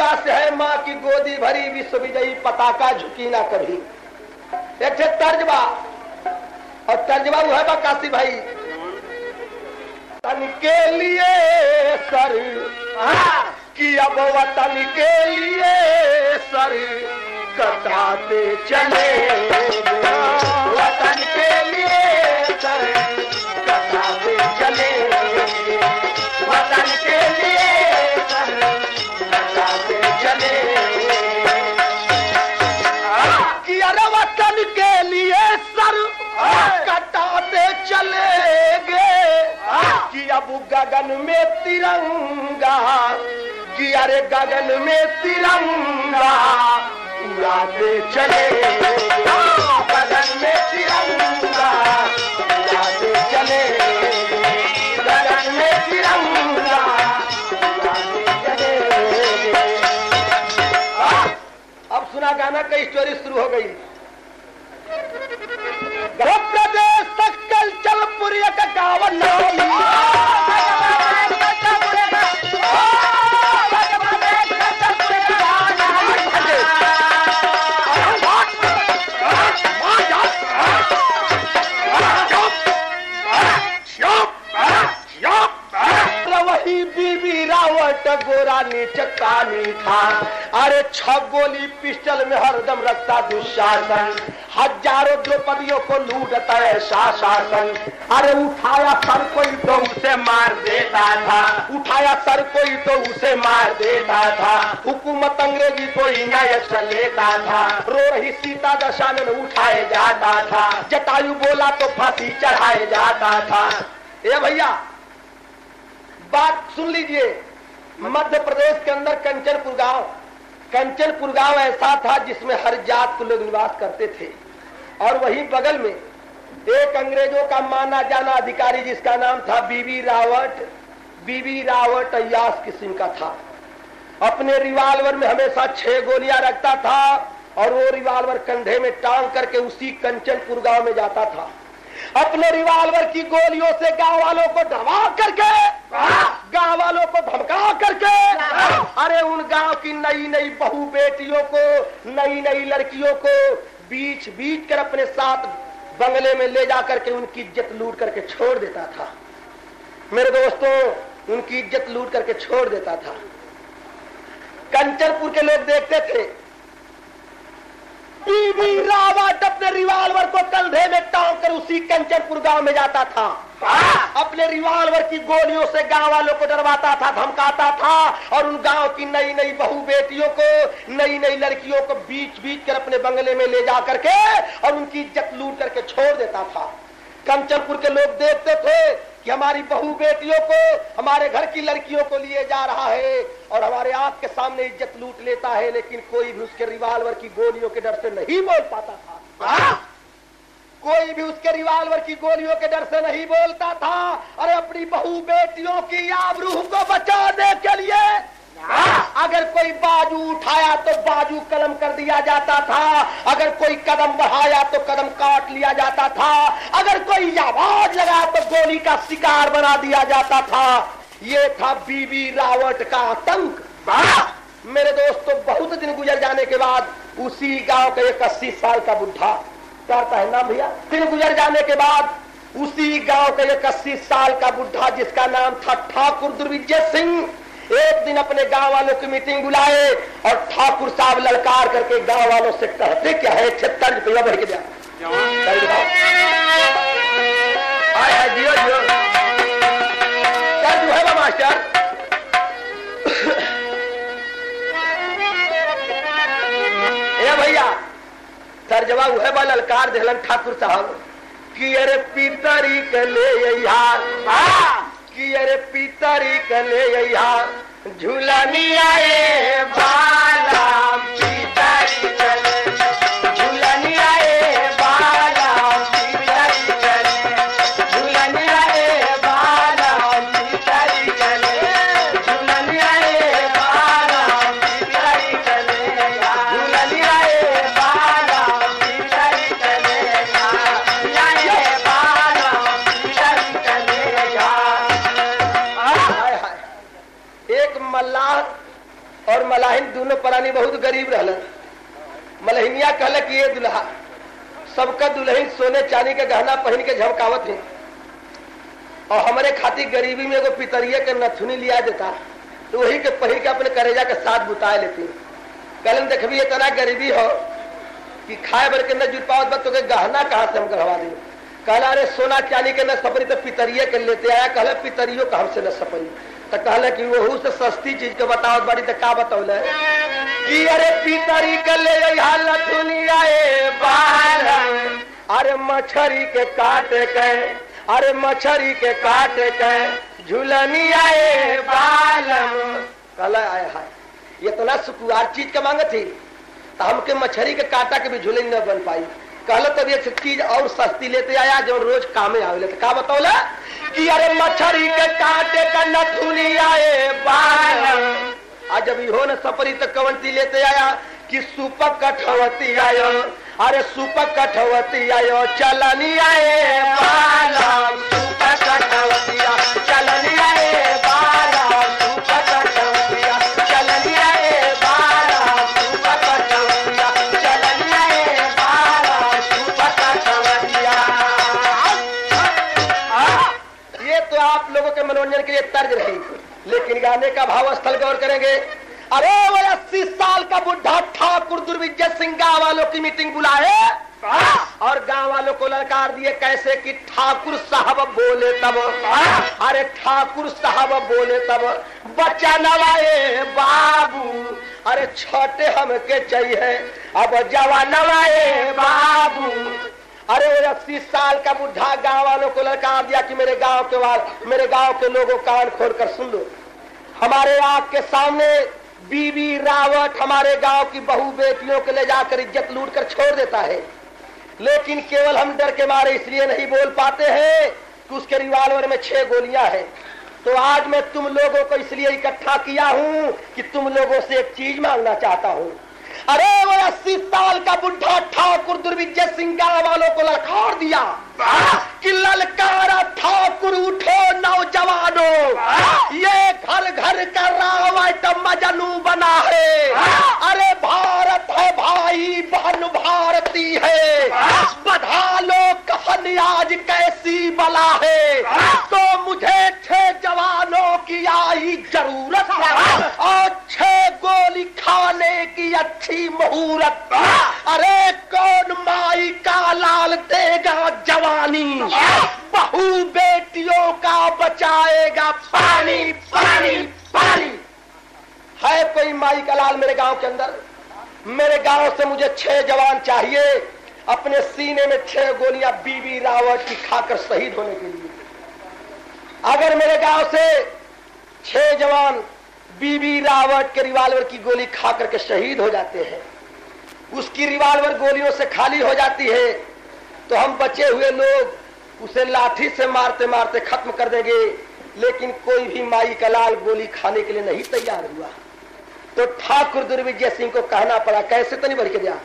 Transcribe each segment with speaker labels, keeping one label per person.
Speaker 1: राणा शिवा से है माँ की गोदी भरी विश्व विजयी पताका झुकी ना कभी। एक ठे तर्जबा। और तर्जबा वो है बा काशी भाई। तन के लिए सर। कि अब वतन के लिए सर। कटाते चले। कटाते चलेगे। कि अब गगन में तिरंगा कि अरे गगन में तिरंगा उड़ाते चले गगन में तिरंगा उड़ाते चले गगन में तिरंगा अब सुना गाना का स्टोरी शुरू हो गई। प्रदेश सकल चलपुरी का गाँव गोरा नीच कानी था। अरे छ गोली पिस्टल में हरदम रखता दुशासन। हज़ारों द्रौपदियों को लूटता ऐसा शासन अरे उठाया सर कोई तो उसे मार देता था। उठाया सर कोई तो उसे मार देता था। हुकूमत अंग्रेज़ी को न्याय लेता था। रो रही सीता दशा में उठाए जाता था। जटायु बोला तो फांसी चढ़ाए जाता था। ए भैया, बात सुन लीजिए। मध्य प्रदेश के अंदर कंचनपुर गाँव। कंचनपुर गाँव ऐसा था जिसमें हर जात के लोग निवास करते थे। और वहीं बगल में एक अंग्रेज़ों का माना जाना अधिकारी जिसका नाम था B B Rawat B B Rawat Ayaz किस्म का था। अपने रिवाल्वर में हमेशा छह गोलियाँ रखता था और वो रिवाल्वर कंधे में टांग करके उसी कंचनपुर गाँव में जाता था। अपने रिवाल्वर की गोलियों से गाँव वालों को डरा करके गाँव वालों को धमका करके अरे उन गाँव की नई नई बहू बेटियों को नई नई लड़कियों को बीच बीच कर अपने साथ बंगले में ले जा करके उनकी इज़्ज़त लूट करके छोड़ देता था। मेरे दोस्तों उनकी इज़्ज़त लूट करके छोड़ देता था। कंचनपुर के लोग देखते थे बीबी रावत अपने रिवाल्वर को कंधे में टांग कर उसी कंचनपुर गाँव में जाता था। अपने रिवाल्वर की गोलियों से गाँव वालों को डरवाता था धमकाता था और उन गाँव की नई नई बहू बेटियों को नई नई लड़कियों को बीच बीच कर अपने बंगले में ले जा करके और उनकी इज़्ज़त लूट करके छोड़ देता था। कंचनपुर के लोग देखते थे कि हमारी बहू बेटियों को हमारे घर की लड़कियों को लिए जा रहा है और हमारे आपके के सामने इज़्ज़त लूट लेता है लेकिन कोई भी उसके रिवाल्वर की गोलियों के डर से नहीं बोल पाता था आ? कोई भी उसके रिवाल्वर की गोलियों के डर से नहीं बोलता था अरे अपनी बहू बेटियों की आबरूह को बचाने के लिए अगर कोई बाजू उठाया तो बाजू कलम कर दिया जाता था। अगर कोई कदम बढ़ाया तो कदम काट लिया जाता था। अगर कोई आवाज़ लगाया तो गोली का शिकार बना दिया जाता था। ये था बीबी रावट का आतंक। मेरे दोस्तों बहुत दिन गुजर जाने के बाद उसी गाँव का एक अस्सी साल का बुढ़ा करता है ना भैया? दिन गुजर जाने के बाद उसी गाँव का एक अस्सी साल का बुढ़ा, जिसका नाम था ठाकुर दुर्विजय सिंह एक दिन अपने गाँव वालों की मीटिंग बुलाए और ठाकुर साहब ललकार करके गाँव वालों से कहते, क्या है? छत्तर रुपया भर के जो है मास्टर? भैया तर्जवा है बा ललकार, देहलन ठाकुर साहब। कि अरे पितरी के ले यार कि अरे पितरी कले झूला नहीं आए बाला। सोने चांदी के गहना पहन के झमकावत है। और हमारे खातिर गरीबी में एगो पितरिया के नथुनी लिया देता। तो वही के पहिर के अपने करेजा के साथ बुताए लेती। कहलन देखबी इतना गरीबी हो कि खाए बर के न जुट बा तो गहना कहाँ से हम गढ़वा दी कहला, अरे, सोना चांदी के न सपरी तो पितरिये के लेते आया। कहले, पितरियो का हमसे न सपरी? तो कहले कि वहू से सस्ती चीज़ के बतावत बाड़ी तो का बतौले कि अरे पितरी के ले बाल अरे मछरी के काटे के अरे मछरी के काटे के झुलनिया ए बालम। कहला आए हाय। इतना सुकुआर चीज़ के मांगे थी तो हमके मछली के काटा के भी झूले न बन पाई। कहल तब ये चीज़ और सस्ती लेते आया जो रोज कामे आवे तो का बतौला कि अरे मछली के काटे का नथुनी आए बाल आज जब इहो न सपरी तो कवंती लेते आया, कि सुपक कठवती आयो। अरे सुपक कठवती आयो चलनी आए ये तो आप लोगों के मनोरंजन के लिए तर्ज रही, लेकिन गाने का भाव स्थल गौर करेंगे। अरे वो अस्सी साल का बुढ़ा ठाकुर दुर्विजय सिंह गाँव वालों की मीटिंग बुलाए? और गाँव वालों को ललकार दिए कैसे कि ठाकुर साहब बोले तब? अरे ठाकुर साहब बोले तब? बच्चा नवाए बाबू। अरे छोटे हमके चाहिए। अब जवा नवाए बाबू। अरे अस्सी साल का बुढ़ा गाँव वालों को ललकार दिया कि मेरे गाँव के वाल मेरे गाँव के लोगों कान खोल कर सुन लो। हमारे आपके सामने बीबी रावत हमारे गाँव की बहु बेटियों को ले जाकर इज़्ज़त लूट कर छोड़ देता है। लेकिन केवल हम डर के मारे इसलिए नहीं बोल पाते हैं कि उसके रिवाल्वर में छह गोलियाँ हैं। तो आज मैं तुम लोगों को इसलिए इकट्ठा किया हूँ कि तुम लोगों से एक चीज़ मांगना चाहता हूँ। अरे वो अस्सी साल का बुढ़ा ठाकुर दुर्विजय सिंह गाँव वालों को ललकार दिया। कि ललकारा ठाकुर उठो नौजवानों। ये घर घर का रावट मजनू बना है। अरे भारत है भाई बहन भारती है। बधा लो कहन आज कैसी बला है। तो मुझे छह जवानों की आई ज़रूरत और छह गोली खाने की अच्छी मुहूर्त। अरे कौन माई का लाल देगा जवानी। बहू बेटियों का बचाएगा पानी पानी पानी। है कोई माई का लाल मेरे गाँव के अंदर? मेरे गाँव से मुझे छह जवान चाहिए। अपने सीने में छह गोलियाँ बीबी रावत की खाकर शहीद होने के लिए। अगर मेरे गाँव से छह जवान बीबी रावत के रिवाल्वर की गोली खा करके शहीद हो जाते हैं, उसकी रिवाल्वर गोलियों से खाली हो जाती है तो हम बचे हुए लोग उसे लाठी से मारते मारते खत्म कर देंगे, लेकिन कोई भी माई का लाल गोली खाने के लिए नहीं तैयार हुआ। तो ठाकुर दुर्विजय सिंह को कहना पड़ा, कैसे तो नहीं भर के दिया?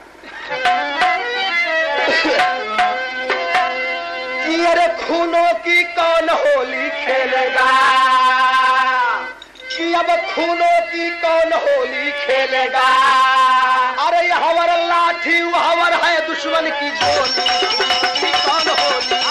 Speaker 1: अरे खूनों की कौन होली खेलेगा? कि अब खूनों की कौन होली खेलेगा? अरे हवर लाठी, हवर है दुश्मन की गोली कौन होली?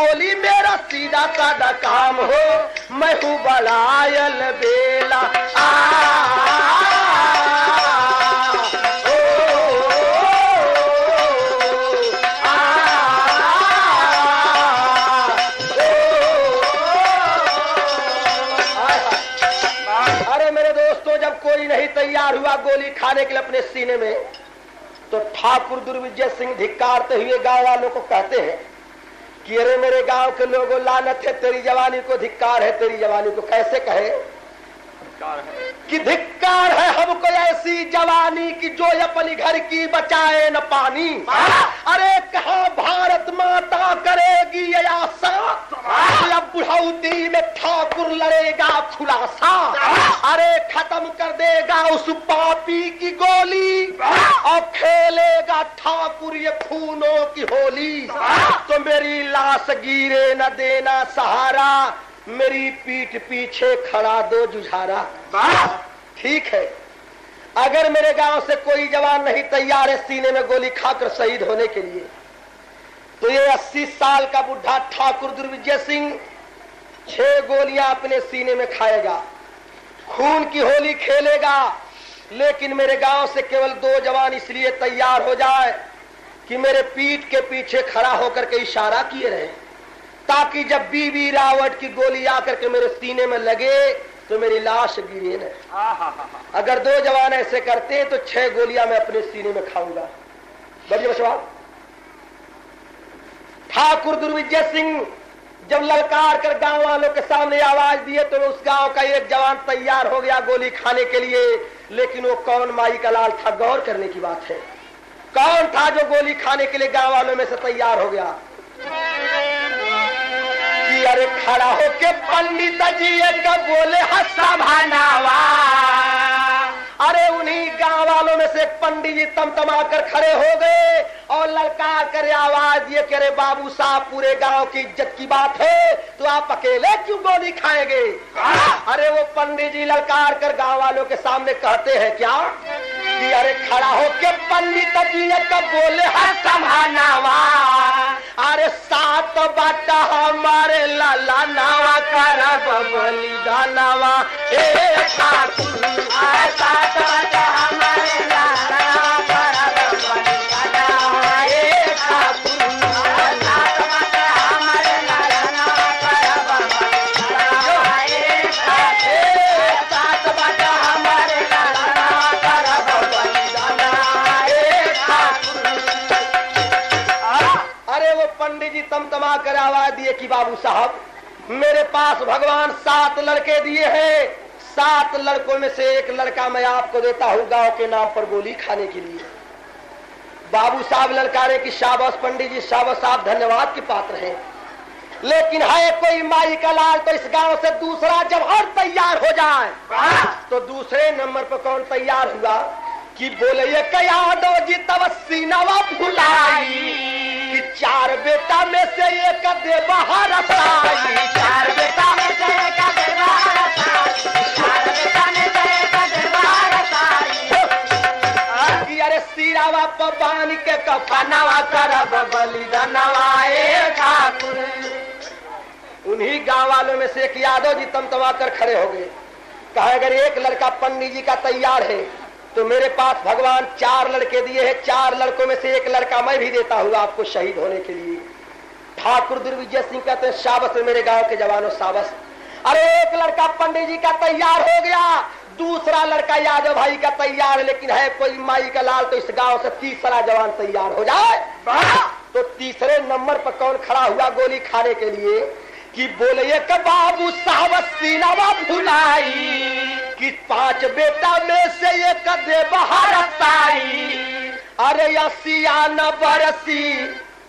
Speaker 1: बोली मेरा सीधा साधा काम हो मैं हूँ बलायल बेला आ, कोई नहीं तैयार हुआ गोली खाने के लिए अपने सीने में तो ठाकुर दुर्विजय सिंह धिकारते हुए गाँव वालों को कहते हैं कि अरे मेरे गाँव के लोगों, लानत है तेरी जवानी को, धिक्कार है तेरी जवानी को, कैसे कहे? कि धिक्कार है हमको ऐसी जवानी की जो अपनी घर की बचाए न पानी। अरे कहा भारत माता करेगी ये आशा? अब बुढ़ौती में ठाकुर लड़ेगा खुलासा? अरे खत्म कर देगा उस पापी की गोली। और खेलेगा ठाकुर ये खूनों की होली। तो मेरी लाश गिरे न देना सहारा। मेरी पीठ पीछे खड़ा दो जुझारा। ठीक है। अगर मेरे गाँव से कोई जवान नहीं तैयार है सीने में गोली खाकर शहीद होने के लिए तो ये अस्सी साल का बुढ़ा ठाकुर दुर्विजय सिंह छह गोलियाँ अपने सीने में खाएगा खून की होली खेलेगा लेकिन मेरे गाँव से केवल दो जवान इसलिए तैयार हो जाए कि मेरे पीठ के पीछे खड़ा होकर के इशारा किए रहे। ताकि जब बीबी रावट की गोली आकर के मेरे सीने में लगे तो मेरी लाश गिरे न। अगर दो जवान ऐसे करते तो छह गोलियाँ मैं अपने सीने में खाऊँगा। बढ़िए बचवा ठाकुर दुर्विजय सिंह जब ललकार कर गाँव वालों के सामने आवाज़ दिए तो उस गाँव का एक जवान तैयार हो गया गोली खाने के लिए। लेकिन वो कौन माई का लाल था, गौर करने की बात है। कौन था जो गोली खाने के लिए गाँव वालों में से तैयार हो गया? अरे खड़ा होके पंडित जी का बोले हसा भानावा। अरे उन्हीं गाँव वालों में से एक पंडित जी तमतमा कर खड़े हो गए और लड़का कर आवाज़ ये कि अरे बाबू साहब पूरे गाँव की इज़्ज़त की बात है तो आप अकेले क्यों गोली खाएँगे? अरे वो पंडित जी ललकार कर गाँव वालों के सामने कहते हैं क्या? कि अरे खड़ा हो के पंडित जी ने तो बोले, हर संभानावा अरे सात बाटा हमारे लाला नावा करा बबली दानावा। ए ठाकुर सात बाटा हमारे लाला तमतमा आवाज़ दिए कि बाबू साहब, मेरे पास भगवान सात लड़के दिए हैं। सात लड़कों में से एक लड़का मैं आपको देता हूँ गाँव के नाम पर गोली खाने के लिए। बाबू साहब ललकारे की शाबाश, पंडित जी शाबाश साहब धन्यवाद के पात्र हैं। लेकिन है कोई माई का लाल तो इस गाँव से दूसरा जब और तैयार हो जाए। तो दूसरे नंबर पर कौन तैयार हुआ कि बोले कया दो जी तब सीनावा भुलाई। कि चार बेटा में से एक दे बाहर साई चार बेटा में से एक दे बाहर साई चार बेटा में से एक दे बाहर साई अरे सीरावा के कफनावा ठाकुर। उन्हीं गाँव वालों में से एक यादव जी तमतमा कर खड़े हो गए। कहा, अगर एक लड़का पंडित जी का तैयार है तो मेरे पास भगवान चार लड़के दिए हैं। चार लड़कों में से एक लड़का मैं भी देता हूँ आपको शहीद होने के लिए। ठाकुर दुर्विजय सिंह कहते हैं, शाबस में मेरे गाँव के जवानों, शाबस। अरे, एक लड़का पंडित जी का तैयार हो गया। दूसरा लड़का यादव भाई का तैयार, लेकिन है कोई माई का लाल तो इस गाँव से तीसरा जवान तैयार हो जाए। तो तीसरे नंबर पर कौन खड़ा हुआ गोली खाने के लिए? कि बोले बाबू साहब सीनावा भुलाई कि पाँच बेटा में से एक दे बाहर ताई अरे असिया न बरसी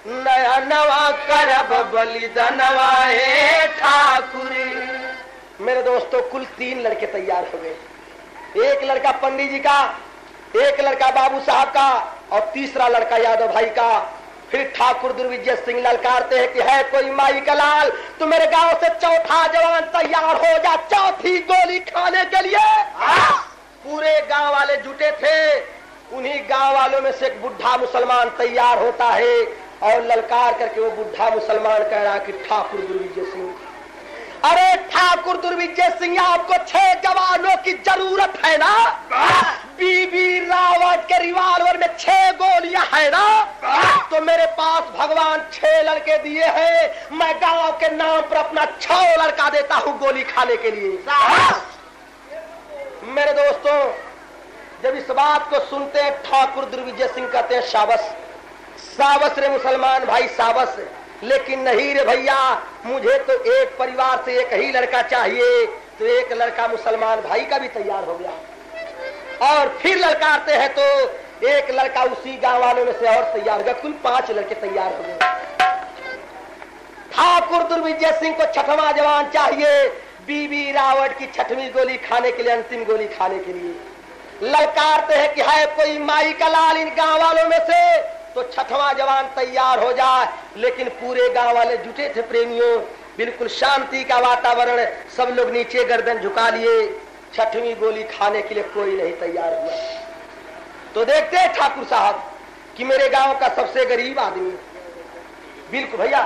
Speaker 1: नया नवा करब बलिदनवा ठाकुर। मेरे दोस्तों, कुल तीन लड़के तैयार हो गए एक लड़का पंडित जी का, एक लड़का बाबू साहब का, और तीसरा लड़का यादव भाई का। फिर ठाकुर दुर्विजय सिंह ललकारते हैं कि है कोई माई का लाल तो मेरे गाँव से चौथा जवान तैयार हो जा चौथी गोली खाने के लिए। पूरे गाँव वाले जुटे थे। उन्हीं गाँव वालों में से एक बुढ़ा मुसलमान तैयार होता है और ललकार करके वो बुढ़ा मुसलमान कह रहा कि ठाकुर दुर्विजय सिंह। अरे ठाकुर दुर्विजय सिंह आपको छह जवानों की ज़रूरत है ना? बीबी रावत के रिवाल्वर में छह गोलियाँ है ना? तो मेरे पास भगवान छह लड़के दिए हैं। मैं गाँव के नाम पर अपना छह लड़का देता हूँ गोली खाने के लिए। मेरे दोस्तों, जब इस बात को सुनते हैं, ठाकुर दुर्विजय सिंह कहते हैं सावस सावस रे मुसलमान भाई सावस लेकिन नहीं रे भैया, मुझे तो एक परिवार से एक ही लड़का चाहिए। तो एक लड़का मुसलमान भाई का भी तैयार हो गया। और फिर लड़का आते हैं तो एक लड़का उसी गाँव वालों में से और तैयार हो गया। कुल पाँच लड़के तैयार हो गए। ठाकुर दुर्विजय सिंह को छठवां जवान चाहिए। बीबी रावट की छठवीं गोली खाने के लिए, अंतिम गोली खाने के लिए। ललकारते हैं कि है कोई माई का लाल इन गाँव वालों में से तो छठवां जवान तैयार हो जाए। लेकिन पूरे गाँव वाले जुटे थे प्रेमियों। बिल्कुल शांति का वातावरण, सब लोग नीचे गर्दन झुका लिए। छठवीं गोली खाने के लिए कोई नहीं तैयार हुआ। तो देखते हैं ठाकुर साहब कि मेरे गाँव का सबसे गरीब आदमी बिल्कुल भैया,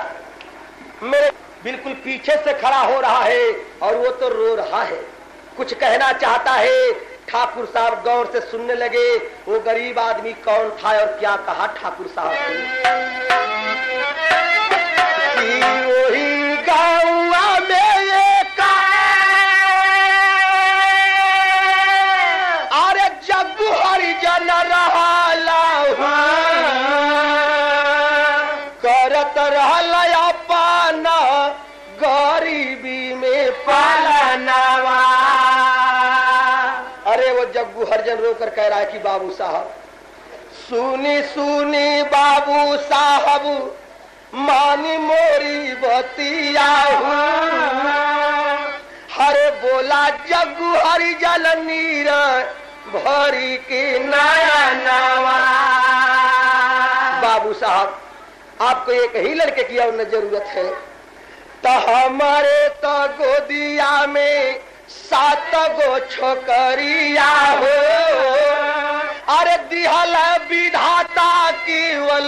Speaker 1: मेरे बिल्कुल पीछे से खड़ा हो रहा है और वो तो रो रहा है। कुछ कहना चाहता है, ठाकुर साहब गौर से सुनने लगे, वो गरीब आदमी कौन था और क्या कहा ठाकुर साहब ने? हरजन रोकर कह रहा है कि बाबू साहब, सुनी सुनी बाबू साहब, मानी मोरी बतिया हरे बोला जग्गू हरिजन नीर, भरी के नया नवा। बाबू साहब, आपको एक ही लड़के की और ज़रूरत है। तो हमारे तो गोदिया में सात गो छोकरिया हो। अरे दिहल विधाता केवल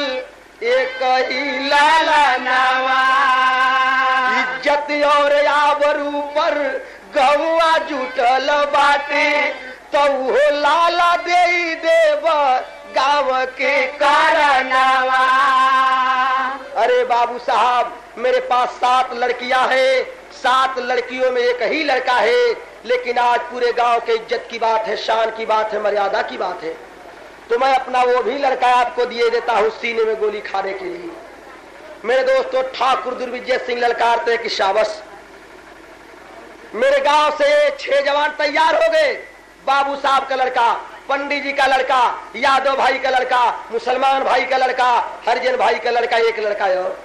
Speaker 1: एक ही लाला नवा। इज़्ज़त और आबरू पर गौआ जुटल बाटे। तो वो लाला दे देव गाँव के कारणवा अरे बाबू साहब, मेरे पास सात लड़कियाँ हैं। सात लड़कियों में एक ही लड़का है, लेकिन आज पूरे गाँव के इज़्ज़त की बात है, शान की बात है, मर्यादा की बात है। तो मैं अपना वो भी लड़का आपको दिए देता हूँ सीने में गोली खाने के लिए। मेरे दोस्तों, ठाकुर दुर्विजय सिंह ललकारते हैं कि शाबस मेरे गाँव से छह जवान तैयार हो गए। बाबू साहब का लड़का, पंडित जी का लड़का, यादव भाई का लड़का, मुसलमान भाई का लड़का, हरिजन भाई का लड़का, एक लड़का है और।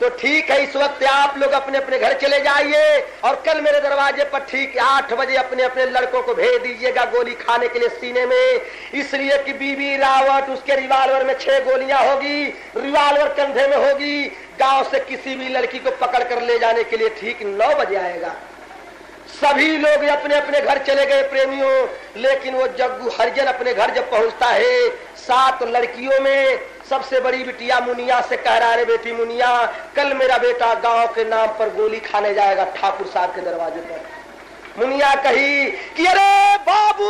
Speaker 1: तो ठीक है, इस वक्त आप लोग अपने अपने घर चले जाइए और कल मेरे दरवाजे पर ठीक आठ बजे अपने अपने लड़कों को भेज दीजिएगा गोली खाने के लिए सीने में। इसलिए कि बीबी रावत, उसके रिवाल्वर में छह गोलियाँ होगी, रिवाल्वर कंधे में होगी। गाँव से किसी भी लड़की को पकड़ कर ले जाने के लिए ठीक नौ बजे आएगा। सभी लोग अपने अपने घर चले गए प्रेमियों, लेकिन वो जग्गू हरिजन अपने घर जब पहुँचता है, सात लड़कियों में सबसे बड़ी बिटिया मुनिया से कह रहा है बेटी मुनिया कल मेरा बेटा गाँव के नाम पर गोली खाने जाएगा ठाकुर साहब के दरवाजे पर। मुनिया कही कि अरे बाबू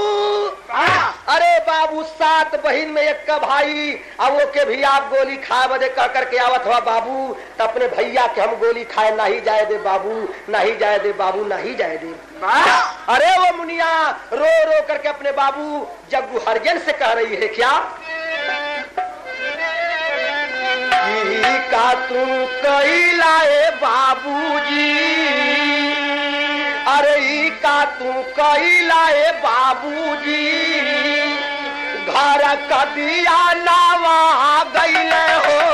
Speaker 1: अरे बाबू सात बहन में एक का भाई अब वो के भी आप गोली खाए बदे कह करके आवत हुआ बाबू तो अपने भैया के हम गोली खाए ना ही जाए दे बाबू ना ही जाए दे बाबू ना ही जाए दे। अरे वो मुनिया रो रो करके अपने बाबू जग्गू हरिजन से कह रही है क्या? का तू कई लाए बाबूजी। अरे का तू कई लाए बाबूजी। घर कदिया नावा गई हो।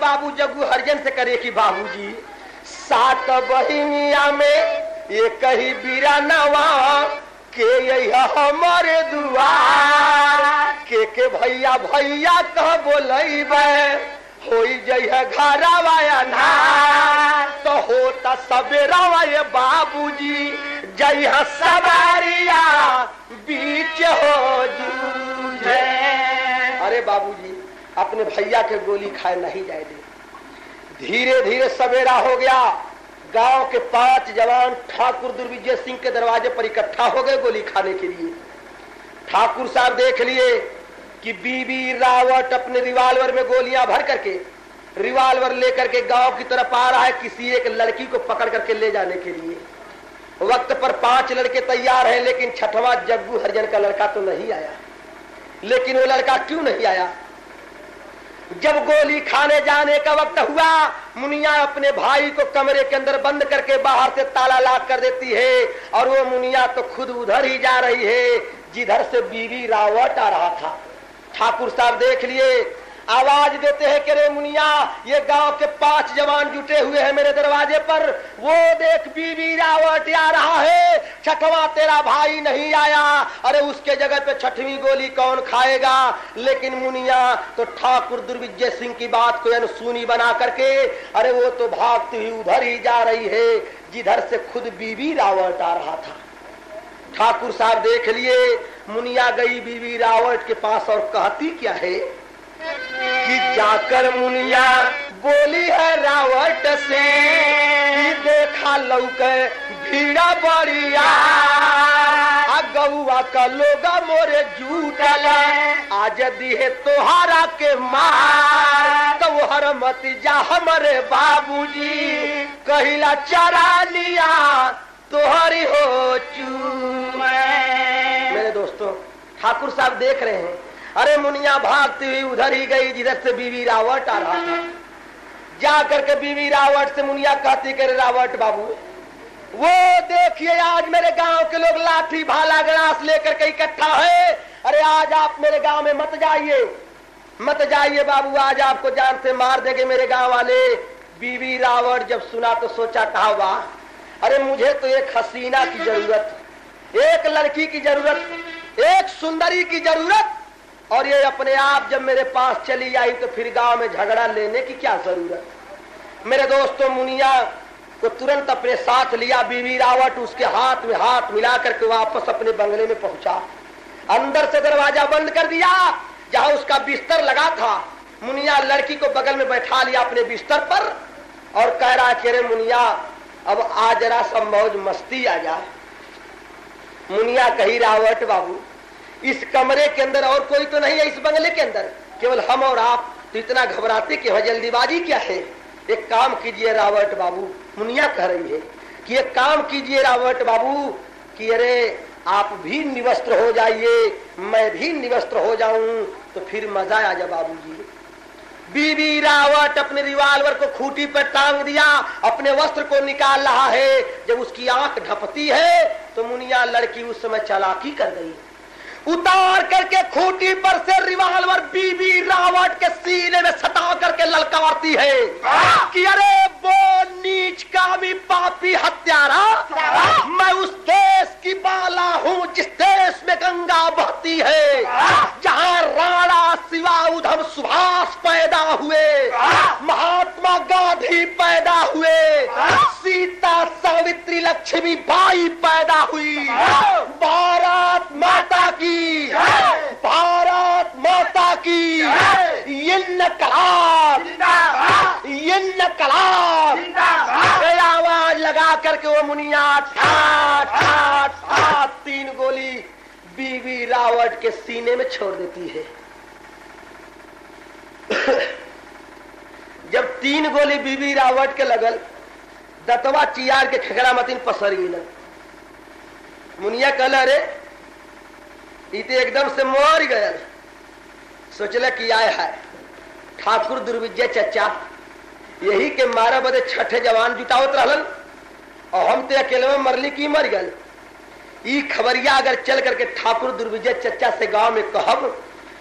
Speaker 1: बाबू जग्गू हरिजन से करे कि बाबूजी? सात बहिनिया में ये कही बीरा नवा, के हमारे दुआर। के के भैया भैया कह बोलैबे, होई जइह घरवा ना तो होता सवेरा ये बाबूजी जइह सवारिया, बीच हो जूझे। अरे बाबूजी अपने भैया के गोली खाए नहीं जाए दे धीरे धीरे सवेरा हो गया। गाँव के पाँच जवान ठाकुर दुर्विजय सिंह के दरवाजे पर इकट्ठा हो गए गोली खाने के लिए। ठाकुर साहब देख लिए कि बीबी रावत अपने रिवाल्वर में गोलियाँ भर करके, रिवाल्वर लेकर के गाँव की तरफ़ आ रहा है किसी एक लड़की को पकड़ करके ले जाने के लिए। वक्त पर पाँच लड़के तैयार हैं, लेकिन छठवा जग्गू हरिजन का लड़का तो नहीं आया। लेकिन वो लड़का क्यों नहीं आया? जब गोली खाने जाने का वक्त हुआ, मुनिया अपने भाई को कमरे के अंदर बंद करके बाहर से ताला लाद कर देती है और वो मुनिया तो खुद उधर ही जा रही है, जिधर से बीवी रावट आ रहा था। ठाकुर साहब देख लिए आवाज़ देते हैं, कि रे मुनिया, ये गाँव के पाँच जवान जुटे हुए हैं मेरे दरवाजे पर। वो देख बीबी रावट आ रहा है। छठवा तेरा भाई नहीं आया। अरे उसके जगह पे छठवीं गोली कौन खाएगा? लेकिन मुनिया तो ठाकुर दुर्विजय सिंह की बात को अनसुनी बना करके, अरे वो तो भागती हुई उधर ही जा रही है, जिधर से खुद बीबी रावट आ रहा था। ठाकुर साहब देख लिए, मुनिया गई बीबी रावट के पास और कहती क्या है? कि जाकर मुनिया बोली है रावट से देखा लौक भीड़ा बड़िया का लोगा मोरे जूटल, आज दिहे तोहारा के मार। तो हर मत जा हमारे बाबूजी, कहिला चरा लिया तोहरी हो चू मेरे दोस्तों, ठाकुर साहब देख रहे हैं अरे मुनिया भागती हुई उधर ही गई, जिधर से बीवी रावट आ रहा था। जा करके बीवी रावट से मुनिया कहती करे रावट बाबू, वो देखिए आज मेरे गाँव के लोग लाठी भाला ग्रास लेकर के इकट्ठा है। अरे आज आप मेरे गाँव में मत जाइए मत जाइए बाबू, आज आपको जान से मार देंगे मेरे गाँव वाले। बीवी रावट जब सुना तो सोचा कहा वाह अरे मुझे तो एक हसीना की ज़रूरत, एक लड़की की ज़रूरत, एक सुंदरी की ज़रूरत और ये अपने आप जब मेरे पास चली आई तो फिर गाँव में झगड़ा लेने की क्या ज़रूरत? मेरे दोस्तों मुनिया को तुरंत अपने साथ लिया, बीवी रावट उसके हाथ में हाथ मिला करके वापस अपने बंगले में पहुँचा। अंदर से दरवाज़ा बंद कर दिया, जहाँ उसका बिस्तर लगा था। मुनिया लड़की को बगल में बैठा लिया अपने बिस्तर पर और कह रहा कि रे मुनिया, अब आ जरा मौज मस्ती आ जाए मुनिया कही रावट बाबू इस कमरे के अंदर और कोई तो नहीं है इस बंगले के अंदर। केवल हम और आप तो इतना घबराते कि वह जल्दीबाजी क्या है? एक काम कीजिए रावट बाबू, मुनिया कह रही है कि एक काम कीजिए रावट बाबू, कि अरे, आप भी निवस्त्र हो जाइए, मैं भी निवस्त्र हो जाऊँ तो फिर मज़ा आ जा बाबू जी बीबी रावट अपने रिवाल्वर को खूटी पर टांग दिया, अपने वस्त्र को निकाल रहा है, जब उसकी आँख ढपती है तो मुनिया लड़की उस समय चालाकी कर गई। उतार करके खूटी पर से रिवाल्वर बीबी रावट के सीने में सटा करके ललकारती है। कि अरे वो नीच का भी पापी हत्यारा, मैं उस देश की बाला हूँ जिस देश में गंगा बहती है, जहाँ राणा शिवा उधम सुभाष पैदा हुए, महात्मा गांधी पैदा हुए सीता सावित्री लक्ष्मी बाई पैदा हुई। भारत माता की। भारत माता की। कलाम कलाम आवाज़ लगा करके वो मुनिया ठाट ठाट ठाट तीन गोली बीवी रावट के सीने में छोड़ देती है। जब तीन गोली बीबी रावट के लगल दतवा चियार के खेकड़ा मतीन पसर गिलन मुनिया कल अरे इते एकदम से मर गया सोचल कि आय है ठाकुर दुर्विजय चचा, यही के मारा बदे छठे जवान जुटावत रहलन, और हम तो अकेले में मरली की मर गल ई खबरिया अगर चल करके ठाकुर दुर्विजय चचा से गाँव में कहब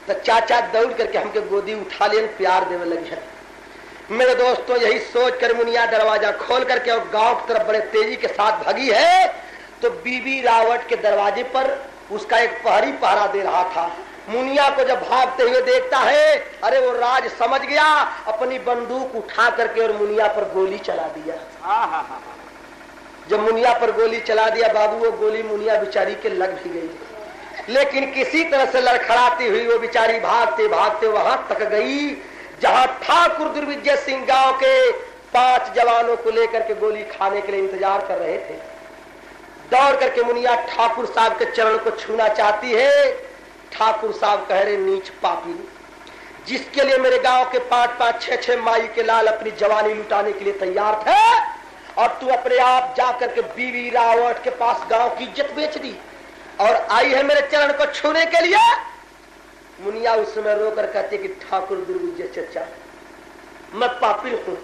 Speaker 1: तो चाचा दौड़ करके हमके गोदी उठा लेन प्यार देवे लगे है। मेरे दोस्तों, यही सोच कर मुनिया दरवाज़ा खोल करके और गाँव की तरफ़ बड़े तेज़ी के साथ भगी है तो बीबी रावट के दरवाजे पर उसका एक पहरी पहरा दे रहा था। मुनिया को जब भागते हुए देखता है, अरे वो राज समझ गया, अपनी बंदूक उठा करके और मुनिया पर गोली चला दिया। जब मुनिया पर गोली चला दिया, बाबू, वो गोली मुनिया बिचारी के लग भी गई। लेकिन किसी तरह से लड़खड़ाती हुई वो बिचारी भागते भागते वहाँ तक गई जहाँ ठाकुर दुर्विजय सिंह गाँव के पाँच जवानों को लेकर के गोली खाने के लिए इंतज़ार कर रहे थे। दौड़ करके मुनिया ठाकुर साहब के चरण को छूना चाहती है, ठाकुर साहब कह रहे, नीच पापी जिसके लिए मेरे गाँव के पाँच पाँच छह छह माई के लाल अपनी जवानी लुटाने के लिए तैयार थे, और तू अपने आप जाकर के बीवी रावट के पास गाँव की इज़्ज़त बेच दी, और आई है मेरे चरण को छूने के लिए मुनिया उस समय रोकर कहते कि ठाकुर दुर्विजय चचा, मैं पापी हूँ।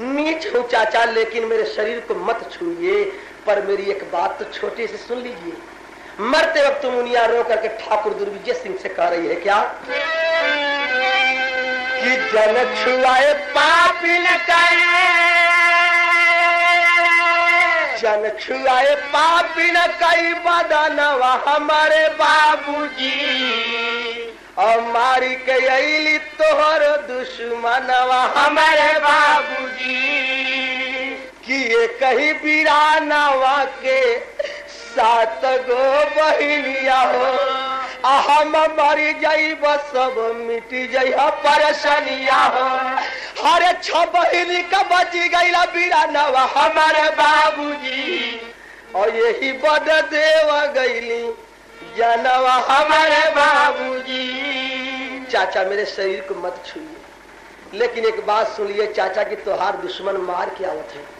Speaker 1: नीच हूँ चाचा, लेकिन मेरे शरीर को मत छूइए, पर मेरी एक बात तो छोटी से सुन लीजिए। मरते वक्त मुनिया रो करके ठाकुर दुर्विजय सिंह से कह रही है, क्या? कि जन छुआए पापी न जन छुआए पापी न कई बदनवा हमारे बाबूजी। और मारी के अली तोहर दुश्मनवा हमारे बाबूजी। कि ये कही बीरानवा के सात गो बहिनिया हो। हम मरी जाइब सब मिट जइह परेशानिया हो। हरे छ बहिनी का बची गईला बीरानवा हमारे बाबूजी। और यही बद देव गईली। जनवा हमारे बाबूजी। चाचा मेरे शरीर को मत छुइए। लेकिन एक बात सुन सुनिए, चाचा की तोहार दुश्मन मार के आवत है।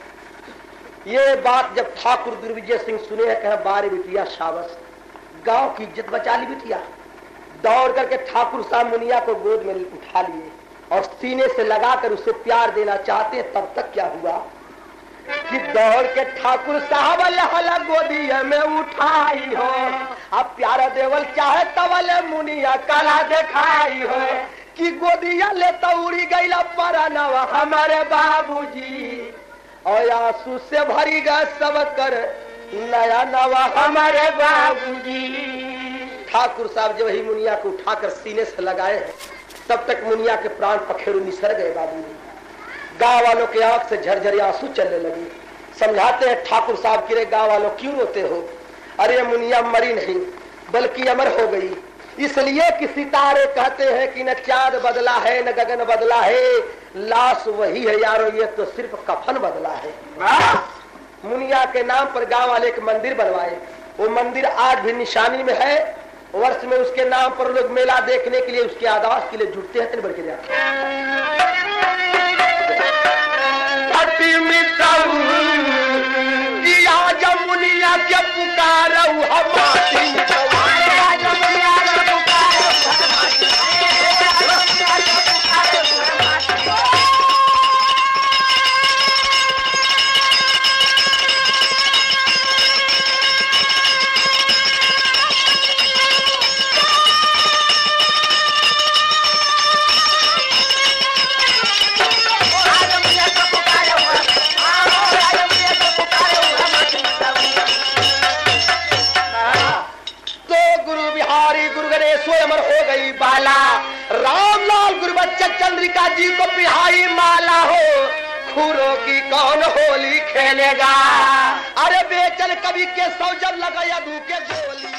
Speaker 1: ये बात जब ठाकुर दुर्विजय सिंह सुने हैं, कहा, बारे बिटिया शाबस गाँव की इज़्ज़त बचा ली बिटिया। दौड़ करके ठाकुर साहब मुनिया को गोद में उठा लिए और सीने से लगाकर उसे प्यार देना चाहते तब तक क्या हुआ? कि दौड़ के ठाकुर साहब हला गोदिया में उठाई हो। अब प्यारा देवल चाहे तवल मुनिया कला दिखाई हो। कि गोदिया ले उड़ी गईला परनवा हमारे बाबूजी। और आँसू से भरी गए सब कर नया नवा हमारे बाबूजी। ठाकुर साहब जब ही मुनिया को उठाकर सीने से लगाए हैं तब तक मुनिया के प्राण पखेरु निसर गए बाबू गाँव वालों के आँख से झरझरी आँसू चलने लगी। समझाते हैं ठाकुर साहब कि गाँव वालों क्यों रोते हो? अरे मुनिया मरी नहीं, बल्कि अमर हो गई। इसलिए कि सितारे कहते हैं कि न चाँद बदला है, न गगन बदला है। लाश वही है यारो, ये तो सिर्फ़ कफन बदला है। मुनिया के नाम पर गाँव वाले एक मंदिर बनवाए। वो मंदिर आज भी निशानी में है। वर्ष में उसके नाम पर लोग मेला देखने के लिए उसके आदास के लिए जुटते हैं बढ़ के जाते बेचन कवि के सौजन लगाया धूके गोली